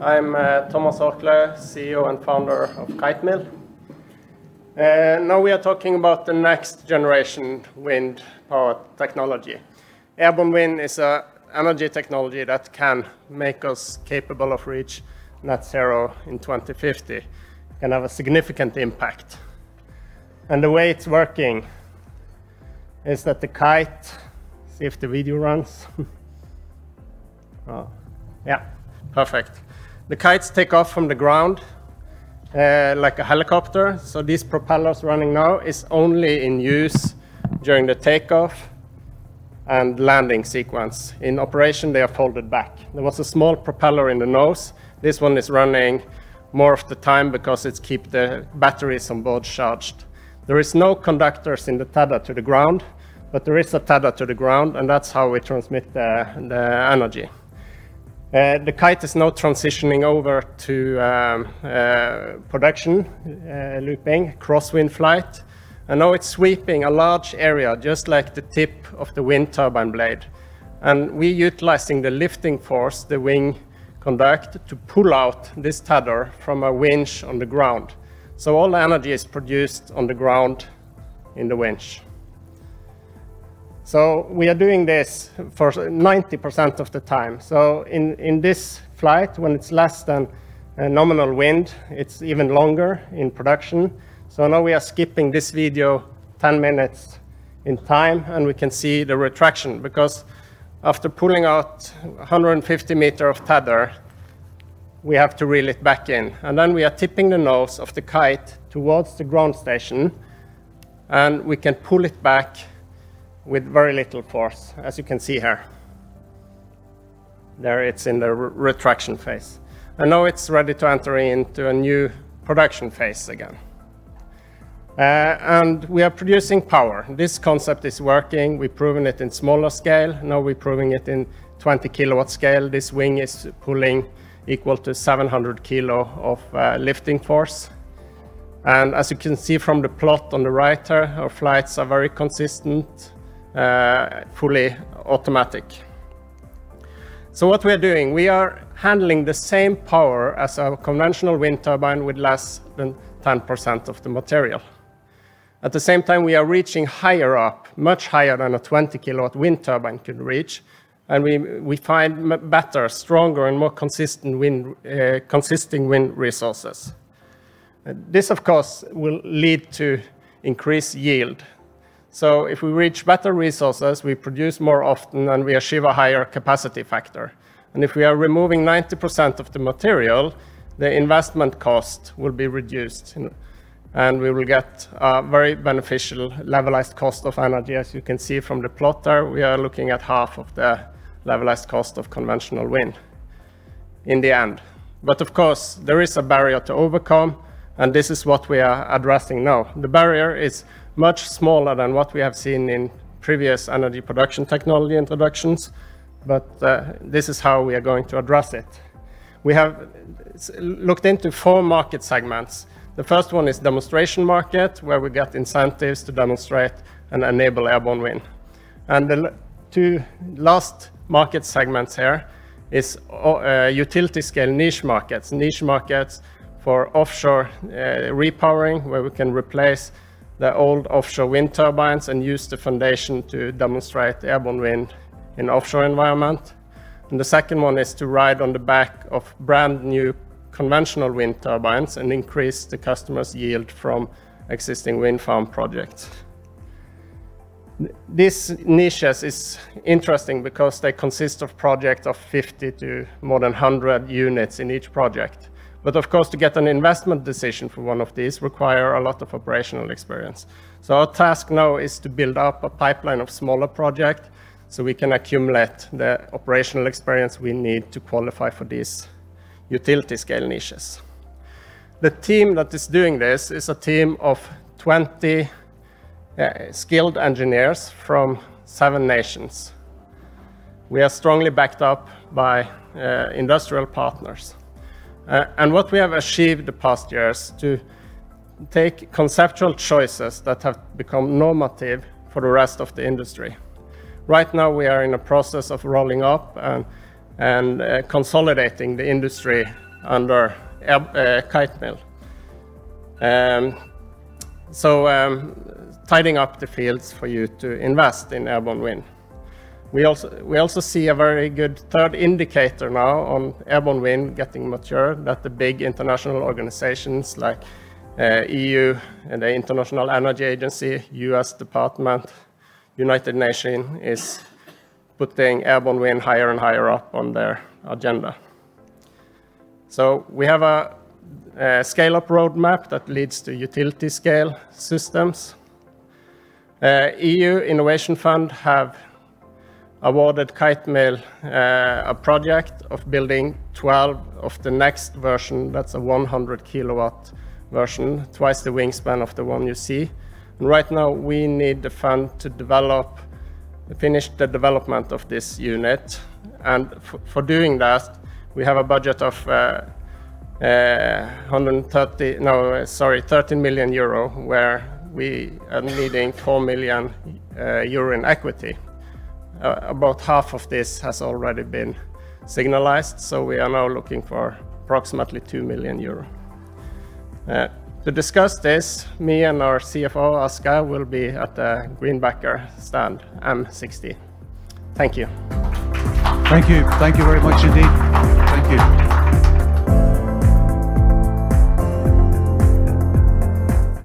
I'm uh, Thomas Hårklau, CEO and founder of Kitemill. Uh, now we are talking about the next generation wind power technology. Airborne wind is an energy technology that can make us capable of reach net zero in 2050. It can have a significant impact. And the way it's working is that the kite, see if the video runs. oh, yeah, perfect. The kites take off from the ground uh, like a helicopter. So these propellers running now is only in use during the takeoff and landing sequence. In operation, they are folded back. There was a small propeller in the nose. This one is running more of the time because it keeps the batteries on board charged. There is no conductors in the tether to the ground, but there is a tether to the ground, and that's how we transmit the, the energy. Uh, the kite is now transitioning over to um, uh, production uh, looping, crosswind flight. And now it's sweeping a large area, just like the tip of the wind turbine blade. And we're utilizing the lifting force the wing conduct to pull out this tether from a winch on the ground. So all the energy is produced on the ground in the winch. So we are doing this for 90% of the time. So in, in this flight, when it's less than nominal wind, it's even longer in production. So now we are skipping this video 10 minutes in time, and we can see the retraction, because after pulling out 150 meter of tether, we have to reel it back in. And then we are tipping the nose of the kite towards the ground station, and we can pull it back with very little force, as you can see here. There it's in the retraction phase. And now it's ready to enter into a new production phase again. Uh, and we are producing power. This concept is working. We've proven it in smaller scale. Now we're proving it in 20 kilowatt scale. This wing is pulling equal to 700 kilo of uh, lifting force. And as you can see from the plot on the right here, our flights are very consistent fully automatic. So what we are doing, we are handling the same power as a conventional wind turbine with less than 10% of the material. At the same time, we are reaching higher up, much higher than a 20 kilowatt wind turbine could reach, and we, we find better, stronger, and more consistent wind, uh, consisting wind resources. Uh, this, of course, will lead to increased yield so if we reach better resources, we produce more often and we achieve a higher capacity factor. And if we are removing 90% of the material, the investment cost will be reduced. And we will get a very beneficial levelized cost of energy. As you can see from the plot there, we are looking at half of the levelized cost of conventional wind in the end. But of course, there is a barrier to overcome, and this is what we are addressing now. The barrier is much smaller than what we have seen in previous energy production technology introductions, but uh, this is how we are going to address it. We have looked into four market segments. The first one is demonstration market, where we get incentives to demonstrate and enable airborne wind. And the two last market segments here is uh, utility scale niche markets, niche markets for offshore uh, repowering, where we can replace the old offshore wind turbines and use the foundation to demonstrate airborne wind in offshore environment. And the second one is to ride on the back of brand new conventional wind turbines and increase the customer's yield from existing wind farm projects. These niches is interesting because they consist of projects of 50 to more than 100 units in each project. But of course, to get an investment decision for one of these require a lot of operational experience. So our task now is to build up a pipeline of smaller projects so we can accumulate the operational experience we need to qualify for these utility scale niches. The team that is doing this is a team of 20 uh, skilled engineers from seven nations. We are strongly backed up by uh, industrial partners. Uh, and what we have achieved the past years to take conceptual choices that have become normative for the rest of the industry. Right now we are in a process of rolling up and and uh, consolidating the industry under uh, Kitemill. Um, so um, tidying up the fields for you to invest in airborne wind. We also, we also see a very good third indicator now on airborne wind getting mature, that the big international organizations like uh, EU and the International Energy Agency, US Department, United Nations is putting airborne wind higher and higher up on their agenda. So we have a, a scale-up roadmap that leads to utility-scale systems. Uh, EU Innovation Fund have awarded Kitemill uh, a project of building 12 of the next version, that's a 100 kilowatt version, twice the wingspan of the one you see. And right now we need the fund to develop finish the development of this unit. And for doing that, we have a budget of uh, uh, 130, no, sorry, 13 million euro, where we are needing 4 million uh, euro in equity. Uh, about half of this has already been signalized, so we are now looking for approximately 2 million euro. Uh, to discuss this, me and our CFO, Aska, will be at the Greenbacker stand, M60. Thank you. Thank you. Thank you very much indeed. Thank you.